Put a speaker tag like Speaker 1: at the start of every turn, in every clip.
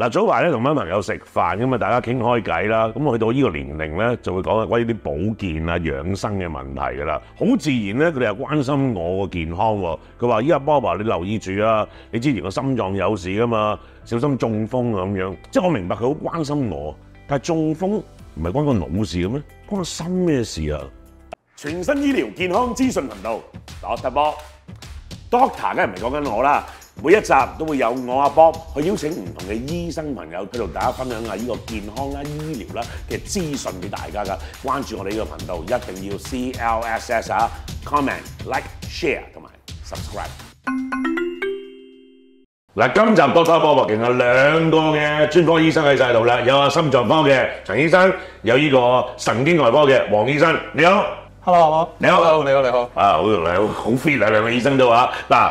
Speaker 1: 嗱，早排咧同班朋友食飯咁啊，大家傾開偈啦。咁我去到呢個年齡咧，就會講關於啲保健啊、養生嘅問題噶啦。好自然咧，佢哋又關心我個健康喎。佢話：依家 Bob 你留意住啊，你之前個心臟有事噶嘛，小心中風啊咁樣。即係我明白佢好關心我，但係中風唔係關個腦事嘅咩？關個心咩事啊？全新醫療健康資訊頻道，Doctor Bob。Doctor 梗係唔係講緊我啦，每一集都會有我阿 Bob 去邀請唔同嘅醫生朋友，去同大家分享下呢個健康啦、醫療啦嘅資訊俾大家噶。關注我哋呢個頻道，一定要 CLSS 啊，comment、like、share 同埋 subscribe。嗱，今集 Doctor Bob 勁有兩個嘅專科醫生喺晒度啦，有啊心臟科嘅陳醫生，有呢個神經外科嘅黃醫生，你好。
Speaker 2: Hello，
Speaker 1: 你好
Speaker 2: 你好，你好。
Speaker 1: 啊，好你好好 fit 啊，兩個醫生都話嗱，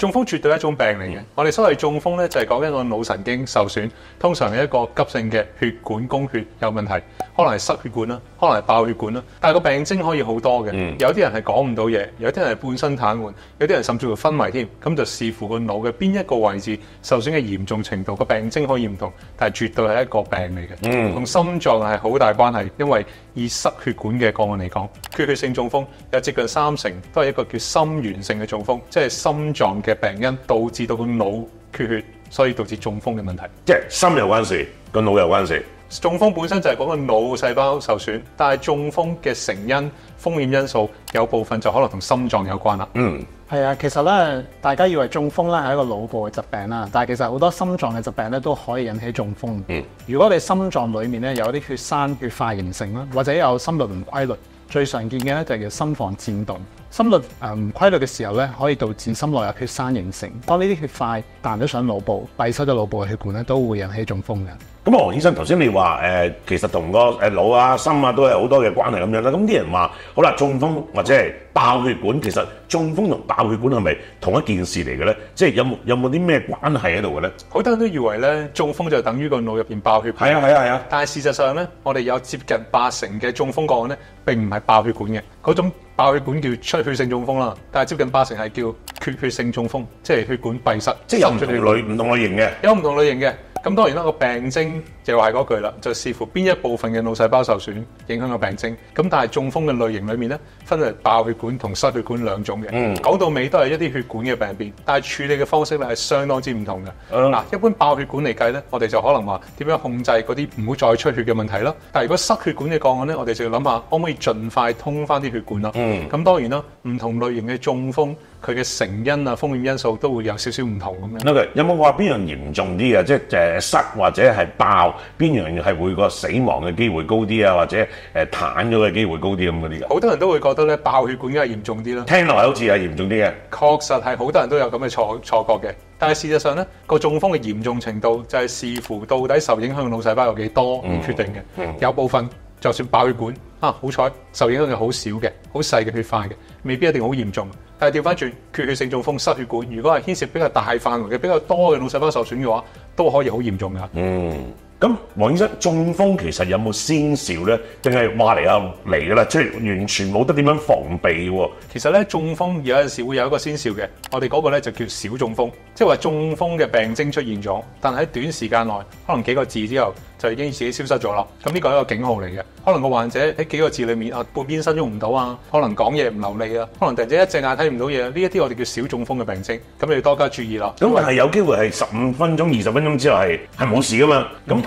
Speaker 1: 中風
Speaker 2: 絕對係一種病嚟嘅。我哋所謂中風咧，就係講緊個腦神經受損，通常係一個急性嘅血管供血有問題，可能係塞血管啦，可能係爆血管啦。但係個病徵可以好多嘅，
Speaker 1: 嗯
Speaker 2: 有啲人係講唔到嘢，有啲人係半身癱瘓，有啲人甚至乎昏迷添。咁就視乎個腦嘅邊一個位置受損嘅嚴重程度，個病徵可以唔同，但係絕對係一個病嚟嘅，
Speaker 1: 嗯
Speaker 2: 同心臟係好大關係。因為以塞血管嘅個案嚟講，缺血性中風有接近三成都係一個叫心源性嘅中風，即係心臟嘅病因導致到個腦缺血，所以導致中風嘅問題。
Speaker 1: 即係心有關事，個腦有關事。
Speaker 2: 中風本身就係講個腦細胞受損，但係中風嘅成因、風險因素有部分就可能同心臟有關啦。
Speaker 1: 嗯，
Speaker 3: 係啊，其實咧，大家以為中風咧係一個腦部嘅疾病啦，但係其實好多心臟嘅疾病咧都可以引起中風。
Speaker 1: 嗯，
Speaker 3: 如果你心臟裡面咧有啲血栓、血塊形成啦，或者有心律唔規律，最常見嘅咧就係叫心房顫動。心律誒唔規律嘅時候咧，可以導致心內有血栓形成。當呢啲血塊彈咗上腦部，閉塞咗腦部嘅血管咧，都會引起中風嘅。
Speaker 1: 咁啊，黃醫生頭先你話誒、呃其實同個誒腦啊、心啊都有好多嘅關係咁樣啦。咁啲人話好啦，中風或者係爆血管，其實中風同爆血管係咪同一件事嚟嘅咧？即係有冇有冇啲咩關係喺度嘅咧？
Speaker 2: 好多人都以為咧中風就等於個腦入邊爆血管。
Speaker 1: 係啊係啊係啊！
Speaker 2: 但係事實上咧，我哋有接近八成嘅中風個案咧，並唔係爆血管嘅，嗰種爆血管叫出血性中風啦。但係接近八成係叫缺血性中風，即係血管閉塞，
Speaker 1: 即係有唔同類唔同類型嘅。
Speaker 2: 有唔同類型嘅。咁當然啦，個病徵就係嗰句啦，就視乎邊一部分嘅腦細胞受損影響個病徵。咁但係中風嘅類型裏面咧，分為爆血管同失血管兩種嘅。
Speaker 1: 嗯
Speaker 2: 講到尾都係一啲血管嘅病變，但係處理嘅方式咧係相當之唔同嘅。
Speaker 1: 嗯
Speaker 2: 嗱、一般爆血管嚟計咧，我哋就可能話點樣控制嗰啲唔好再出血嘅問題啦。但係如果失血管嘅個案咧，我哋就要諗下可唔可以盡快通翻啲血管啦。
Speaker 1: 嗯
Speaker 2: 咁當然啦，唔同類型嘅中風，佢嘅成因啊、風險因素都會有少少唔同咁樣。
Speaker 1: OK，有冇話邊樣嚴重啲嘅？即係誒塞或者係爆，邊樣係會個死亡嘅機會高啲啊？或者誒癱咗嘅機會高啲咁嗰啲嘅？
Speaker 2: 好多人都會覺得咧爆血管梗係嚴重啲啦，
Speaker 1: 聽落係好似係嚴重啲嘅。
Speaker 2: 確實係好多人都有咁嘅錯錯覺嘅。但係事實上咧，個中風嘅嚴重程度就係視乎到底受影響嘅腦細胞有幾多而決定嘅。
Speaker 1: 嗯
Speaker 2: 有部分就算爆血管啊，好彩受影響嘅好少嘅，好細嘅血塊嘅，未必一定好嚴重。但係調翻轉缺血性中風失血管，如果係牽涉比較大範圍嘅、比較多嘅腦細胞受損嘅話，都可以好嚴重㗎。
Speaker 1: 嗯，咁黃醫生，中風其實有冇先兆咧？定係話嚟啊嚟噶啦？即係完全冇得點樣防備喎？
Speaker 2: 其實咧，中風有陣時會有一個先兆嘅，我哋嗰個咧就叫小中風，即係話中風嘅病徵出現咗，但喺短時間內，可能幾個字之後就已經自己消失咗啦。咁呢個係一個警號嚟嘅，可能個患者喺幾個字裡面啊半邊身喐唔到啊，可能講嘢唔流利啊，可能突然之間一隻眼睇唔到嘢，呢一啲我哋叫小中風嘅病徵，咁你要多加注意啦。
Speaker 1: 咁但係有機會係十五分鐘、二十分鐘之後係係冇事㗎嘛？咁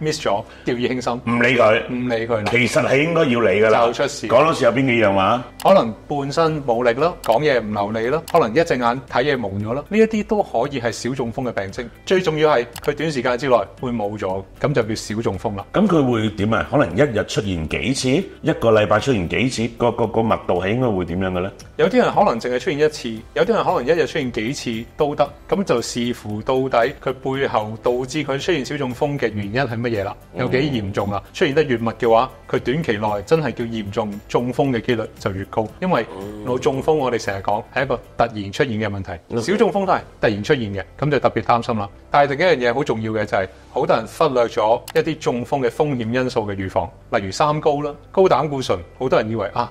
Speaker 2: miss 咗，掉以輕心，
Speaker 1: 唔理佢，
Speaker 2: 唔理佢啦。
Speaker 1: 其實係應該要理噶啦。
Speaker 2: 就出事
Speaker 1: 講多次有邊幾樣話？
Speaker 2: 可能半身冇力啦，講嘢唔流利啦，可能一隻眼睇嘢蒙咗啦，呢一啲都可以係小中風嘅病徵。最重要係佢短時間之內會冇咗，咁就叫小中風啦。
Speaker 1: 咁佢會點啊？可能一日出現幾次，一個禮拜出現幾次，個個個密度係應該會點樣嘅咧？
Speaker 2: 有啲人可能淨係出現一次，有啲人可能一日出現幾次都得，咁就視乎到底佢背後導致佢出現小中風嘅原因係乜乜嘢啦，有幾嚴重啦。出現得越密嘅話，佢短期內真係叫嚴重中風嘅機率就越高，因為腦中風我哋成日講係一個突然出現嘅問題，小中風都係突然出現嘅，咁就特別擔心啦。但係另一樣嘢好重要嘅就係、好多人忽略咗一啲中風嘅風險因素嘅預防，例如三高啦，高膽固醇，好多人以為啊，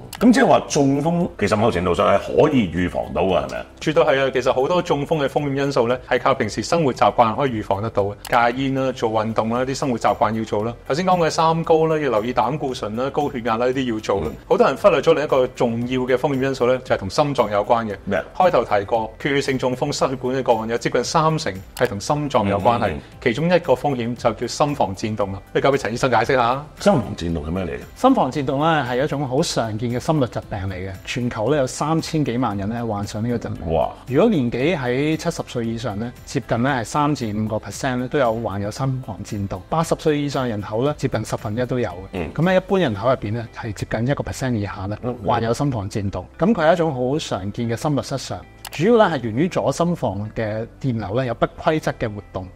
Speaker 2: 咁
Speaker 1: 即係話中風其實某程度上係可以預防到嘅，係咪啊？
Speaker 2: 絕對係啊！其實好多中風嘅風險因素咧，係靠平時生活習慣可以預防得到嘅。戒煙啦、做運動啦、啲生活習慣要做啦。頭先講嘅三高啦，要留意膽固醇啦、高血壓啦，呢啲要做啦。好、多人忽略咗另一個重要嘅風險因素咧，就係、同心臟有關嘅。
Speaker 1: 咩啊
Speaker 2: 開頭提過，缺血性中風失血管嘅個案有接近三成係同心臟有關係，
Speaker 1: 嗯
Speaker 2: 其中一個風險就叫心房顫動啦。你交俾陳醫生解釋下。
Speaker 1: 心房顫動係咩嚟嘅？
Speaker 3: 心房顫動咧係一種好常見嘅心律疾病嚟嘅，全球咧有三千幾萬人咧患上呢個疾病。
Speaker 1: 哇！
Speaker 3: 如果年紀喺七十歲以上咧，接近咧係三至五個 percent 咧都有患有心房顫動。八十歲以上人口咧，接近十分一都有嘅。咁喺、一般人口入邊咧，係接近一個 percent 以下咧患有心房顫動。咁佢係一種好常見嘅心律失常，主要咧係源於左心房嘅電流咧有不規則嘅活動。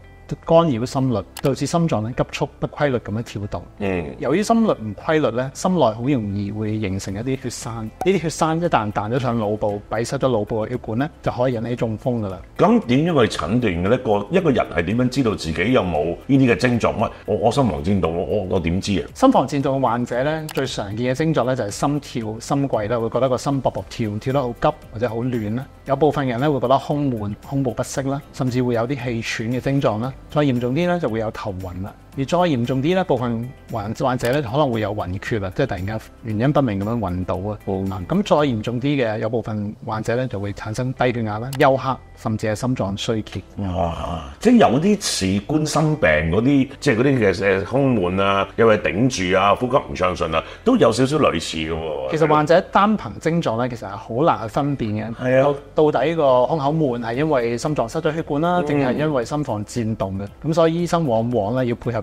Speaker 3: 干擾心律，導致心臟咧急速不規律咁樣跳動。
Speaker 1: 嗯，
Speaker 3: 由於心律唔規律咧，心內好容易會形成一啲血栓。呢啲血栓一旦彈咗上腦部，閉塞咗腦部嘅血管咧，就可以引起中風噶啦。
Speaker 1: 咁點樣去診斷嘅呢？個一個人係點樣知道自己有冇呢啲嘅症狀？喂，我我心房顫動，我我我點知啊？
Speaker 3: 心房顫動嘅患者咧，最常見嘅症狀咧就係心跳、心悸啦，會覺得個心搏搏跳，跳得好急或者好亂啦。有部分人咧會覺得胸悶、胸部不適啦，甚至會有啲氣喘嘅症狀啦。再嚴重啲咧就會有頭暈啦。而再嚴重啲咧，部分患患者咧可能會有暈厥啊，即係突然間原因不明咁樣暈倒啊。啊咁、再嚴重啲嘅，有部分患者咧就會產生低血壓啦、休克，甚至係心臟衰竭。
Speaker 1: 哇！即係有啲似冠心病嗰啲，即係嗰啲嘅誒胸悶啊，又係頂住啊，呼吸唔暢順啊，都有少少類似嘅喎。
Speaker 3: 其實患者單憑症狀咧，其實係好難去分辨嘅。
Speaker 1: 係啊
Speaker 3: 到到底個胸口悶係因為心臟塞咗血管啦，定係因為心房顫動嘅？咁所以醫生往往咧要配合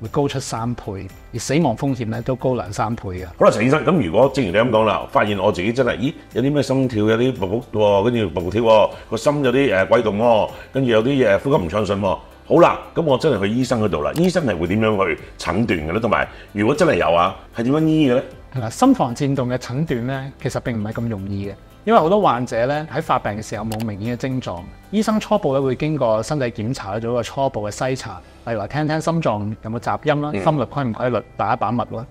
Speaker 3: 會高出三倍，而死亡風險咧都高兩三倍嘅。
Speaker 1: 好啦，陳醫生，咁如果正如你咁講啦，發現我自己真係，咦，有啲咩心跳有啲步步喎，跟住步步跳喎，個心有啲誒悸動喎，跟住有啲誒呼吸唔暢順喎。好啦，咁我真係去醫生嗰度啦，醫生係會點樣去診斷嘅咧？同埋，如果真係有啊，係點樣醫嘅咧？
Speaker 3: 嗱，心房顫動嘅診斷咧，其實並唔係咁容易嘅，因為好多患者咧喺發病嘅時候冇明顯嘅症狀，醫生初步咧會經過身體檢查做一個初步嘅篩查，例如話聽聽心臟有冇雜音啦，心率規唔規律，打一把脈啦，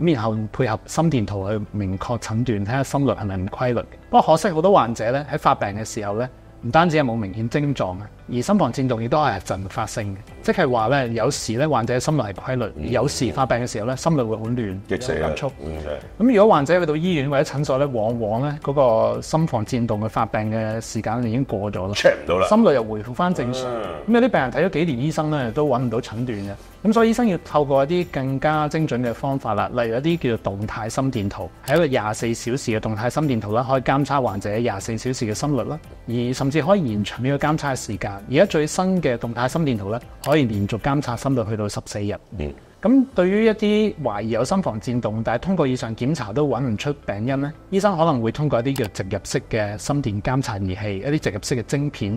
Speaker 3: 咁、然後配合心電圖去明確診斷，睇下心率係咪唔規律。不過可惜好多患者咧喺發病嘅時候咧，唔單止係冇明顯症狀啊，而心房顫動亦都係陣發性嘅，即係話咧有時咧患者心律係規律，而有時發病嘅時候咧心律會好亂，
Speaker 1: 激死啊
Speaker 3: 急速。
Speaker 1: 嗯
Speaker 3: 咁如果患者去到醫院或者診所咧，往往咧嗰個心房顫動嘅發病嘅時間已經過咗啦
Speaker 1: ，check 唔到啦。
Speaker 3: 心率又回復翻正常。
Speaker 1: 嗯
Speaker 3: 咁有啲病人睇咗幾年醫生咧，都揾唔到診斷嘅。咁所以醫生要透過一啲更加精準嘅方法啦，例如一啲叫做動態心電圖，係一個廿四小時嘅動態心電圖啦，可以監測患者廿四小時嘅心率啦，而甚至可以延長呢個監測嘅時間。而家最新嘅動態心電圖咧，可以連續監測心率去到十四日。
Speaker 1: 嗯
Speaker 3: 咁對於一啲懷疑有心房顫動，但係通過以上檢查都揾唔出病因咧，醫生可能會通過一啲叫植入式嘅心電監察儀器，一啲植入式嘅晶片，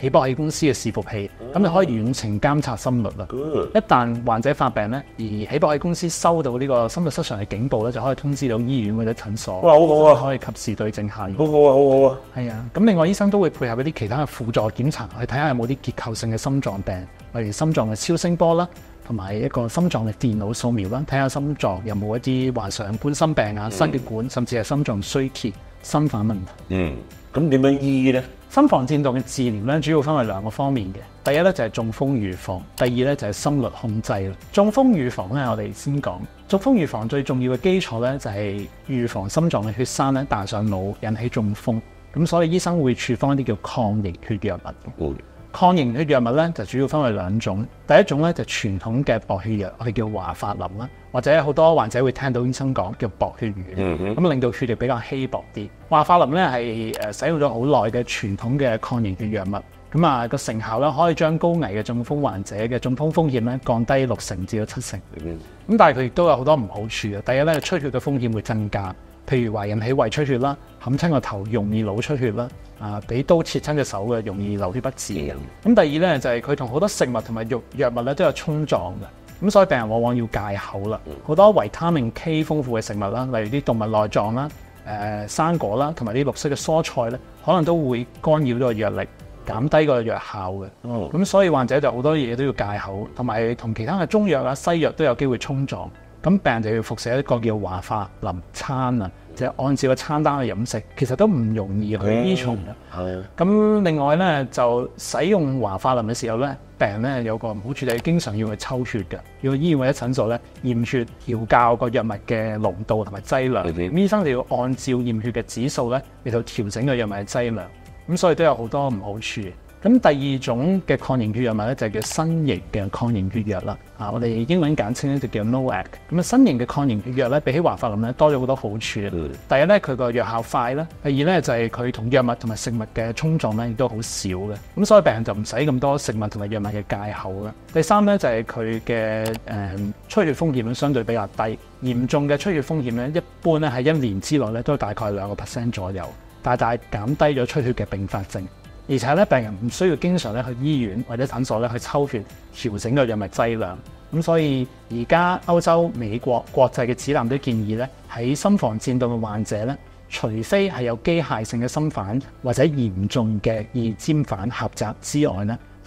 Speaker 3: 起搏器公司嘅伺服器，咁就可以遠程監察心率啦。一旦患者發病咧，而起搏器公司收到呢個心律失常嘅警報咧，就可以通知到醫院或者診所，
Speaker 1: 哇，好好啊，
Speaker 3: 可以及時對症下藥。
Speaker 1: 好好啊，好好啊。
Speaker 3: 係啊，咁另外醫生都會配合一啲其他嘅輔助檢查，去睇下有冇啲結構性嘅心臟病，例如心臟嘅超聲波啦，同埋一個心臟嘅電腦掃描啦，睇下心臟有冇一啲患上冠心病啊、心血管，甚至係心臟衰竭、心瓣問題。
Speaker 1: 嗯，咁咁點樣醫呢？
Speaker 3: 心房顫動嘅治療咧，主要分為兩個方面嘅。第一咧就係中風預防，第二咧就係心率控制啦。中風預防咧，我哋先講。中風預防最重要嘅基礎咧，就係預防心臟嘅血栓咧彈上腦，引起中風。咁所以醫生會處方一啲叫抗凝血藥物。抗凝血藥物咧就主要分為兩種，第一種咧就傳統嘅薄血藥，我哋叫華法林啦，或者好多患者會聽到醫生講叫薄血丸，咁、令到血液比較稀薄啲。華法林咧係誒使用咗好耐嘅傳統嘅抗凝血藥物，咁啊個成效咧可以將高危嘅中風患者嘅中風風險咧降低六成至到七成。咁但係佢亦都有好多唔好處嘅。第一咧，出血嘅風險會增加，譬如話引起胃出血啦，冚親個頭容易腦出血啦，啊俾刀切親隻手嘅容易流血不止嘅。咁第二咧就係佢同好多食物同埋藥藥物咧都有衝撞嘅，咁所以病人往往要戒口啦。好多維他命 K 豐富嘅食物啦，例如啲動物內臟啦、誒、生果啦，同埋啲綠色嘅蔬菜咧，可能都會干擾到個藥力。減低個藥效嘅，咁、所以患者就好多嘢都要戒口，同埋同其他嘅中藥啊、西藥都有機會衝撞。咁病人就要服食一個叫華法林餐啊，就係、按照個餐單去飲食，其實都唔容易去依從嘅。
Speaker 1: 係
Speaker 3: 咁另外咧，就使用華法林嘅時候咧，病人咧有個唔好處就係經常要去抽血嘅，要去醫院或者診所咧驗血調校個藥物嘅濃度同埋劑量。醫生就要按照驗血嘅指數咧嚟到調整個藥物嘅劑量。咁所以都有好多唔好處嘅。咁第二種嘅抗凝血藥物咧就係叫新型嘅抗凝血藥啦。啊，我哋英文簡稱咧就叫 NOAC。咁啊，新型嘅抗凝血藥咧比起華法林咧多咗好多好處。
Speaker 1: 嗯
Speaker 3: 第一咧，佢個藥效快啦；第二咧就係佢同藥物同埋食物嘅衝撞咧亦都好少嘅。咁所以病人就唔使咁多食物同埋藥物嘅戒口啦。第三咧就係佢嘅誒出血風險咧相對比較低，嚴重嘅出血風險咧一般咧喺一年之內咧都大概兩個 percent 左右。大大減低咗出血嘅併發症，而且咧病人唔需要經常咧去醫院或者診所咧去抽血調整個藥物劑量。咁所以而家歐洲、美國國際嘅指南都建議咧，喺心房顫動嘅患者咧，除非係有機械性嘅心瓣或者嚴重嘅二尖瓣狹窄之外咧，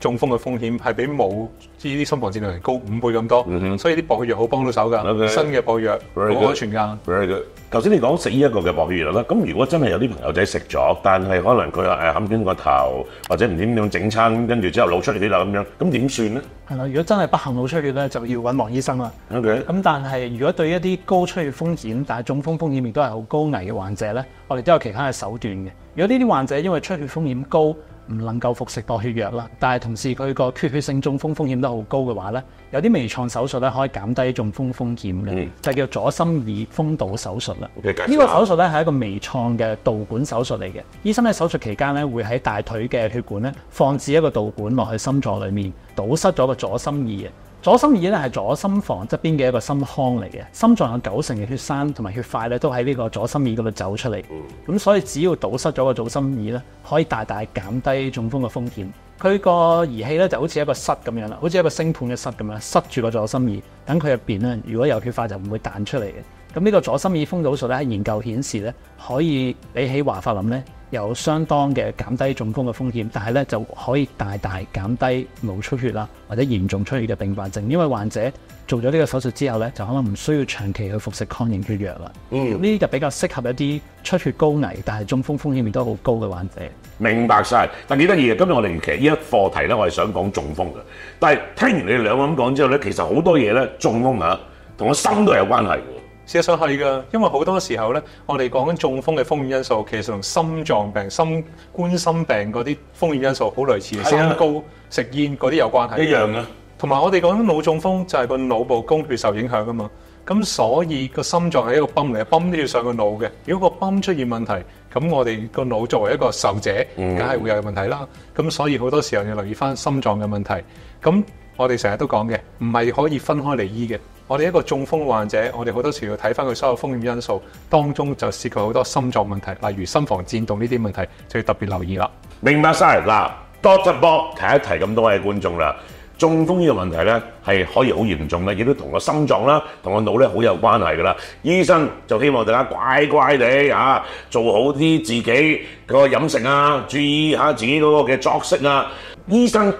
Speaker 2: 中風嘅風險係比冇呢啲心房顫動人高五倍咁多。所以啲薄血藥好幫到手㗎。新嘅薄血藥好安全㗎。
Speaker 1: Very good。頭先你講食呢一個嘅薄血藥啦，咁如果真係有啲朋友仔食咗，但係可能佢誒冚斷個頭，或者唔知點樣整餐，跟住之後腦出血啲啦咁樣，咁點算咧
Speaker 3: 係啦，如果真係不幸腦出血咧，就要揾黃醫生啦。
Speaker 1: ？OK，
Speaker 3: 咁但係如果對一啲高出血風險，但係中風風險亦都係好高危嘅患者咧，我哋都有其他嘅手段嘅。如果呢啲患者因為出血風險高，唔能夠服食多血藥啦，但係同時佢個缺血性中風風險都好高嘅話咧，有啲微創手術咧可以減低中風風險嘅，
Speaker 1: 嗯
Speaker 3: 就叫左心耳封堵手術啦。呢個手術咧係一個微創嘅導管手術嚟嘅。醫生喺手術期間咧會喺大腿嘅血管咧放置一個導管落去心臟裡面，堵塞咗個左心耳嘅。左心耳咧係左心房側邊嘅一個心腔嚟嘅，心臟有九成嘅血栓同埋血塊咧都喺呢個左心耳嗰度走出嚟。咁所以只要堵塞咗個左心耳咧，可以大大減低中風嘅風險。佢個儀器咧就好似一個塞咁樣啦，好似一個星盤嘅塞咁樣，塞住個左心耳，等佢入邊咧如果有血塊就唔會彈出嚟嘅。咁呢個左心耳封堵術咧，研究顯示咧，可以比起華法林咧有相當嘅減低中風嘅風險，但係咧就可以大大減低腦出血啦或者嚴重出血嘅併發症，因為患者做咗呢個手術之後咧，就可能唔需要長期去服食抗凝血藥啦。
Speaker 1: 嗯
Speaker 3: 呢啲就比較適合一啲出血高危但係中風風險亦都好高嘅患者。
Speaker 1: 明白晒。但幾得意嘅，今日我哋其實呢一課題咧，我係想講中風嘅。但係聽完你哋兩個咁講之後咧，其實好多嘢咧，中風啊，同個心都係有關係嘅。
Speaker 2: 事實上係㗎，因為好多時候咧，我哋講緊中風嘅風險因素，其實同心臟病、心冠心病嗰啲風險因素好類似三高、食煙嗰啲有關係。
Speaker 1: 一樣啊。
Speaker 2: 同埋我哋講緊腦中風就係個腦部供血受影響噶嘛，咁所以個心臟係一個泵嚟，泵都要上個腦嘅。如果個泵出現問題，咁我哋個腦作為一個受者，梗係會有問題啦。咁所以好多時候要留意翻心臟嘅問題。咁我哋成日都講嘅，唔係可以分開嚟醫嘅。我哋一個中風患者，我哋好多時要睇翻佢所有風險因素，當中就涉及好多心臟問題，例如心房顫動呢啲問題，就要特別留意啦。
Speaker 1: 明白晒嗱，Doctor Bob 提一提咁多位觀眾啦。中風呢個問題咧係可以好嚴重嘅，亦都同個心臟啦、同個腦咧好有關係噶啦。醫生就希望大家乖乖地啊，做好啲自己個飲食啊，注意下自己嗰個嘅作息啊。醫生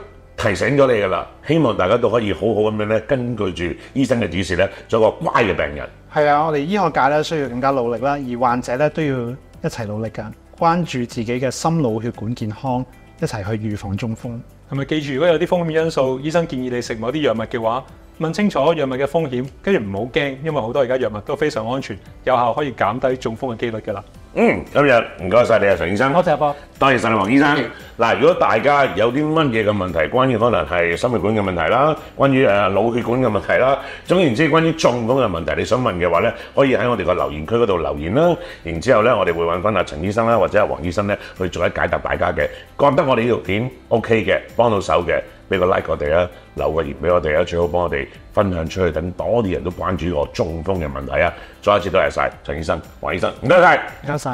Speaker 1: 提醒咗你噶啦，希望大家都可以好好咁样咧，根據住醫生嘅指示咧，做一個乖嘅病人。
Speaker 3: 係啊，我哋醫學界咧需要更加努力啦，而患者咧都要一齊努力㗎，關注自己嘅心腦血管健康，一齊去預防中風。
Speaker 2: 係咪記住，如果有啲風險因素，醫生建議你食某啲藥物嘅話，問清楚藥物嘅風險，跟住唔好驚，因為好多而家藥物都非常安全，有效可以減低中風嘅機率㗎啦。
Speaker 1: 嗯，今日唔該晒你啊，陳醫生。
Speaker 3: 多謝阿波。
Speaker 1: 多謝晒你，黃醫生。嗱，如果大家有啲乜嘢嘅問題，關於可能係心血管嘅問題啦，關於誒腦血管嘅問題啦，總言之，關於中風嘅問題，你想問嘅話咧，可以喺我哋個留言區嗰度留言啦。然之後咧，我哋會揾翻阿陳醫生啦，或者阿黃醫生咧，去做一解答大家嘅。覺得我哋呢條片 OK 嘅，幫到手嘅，俾個 like 我哋啊，留個言俾我哋啊，最好幫我哋分享出去，等多啲人都關注個中風嘅問題啊。再一次多謝晒陳醫生、黃醫生，唔該晒。
Speaker 3: 唔該晒。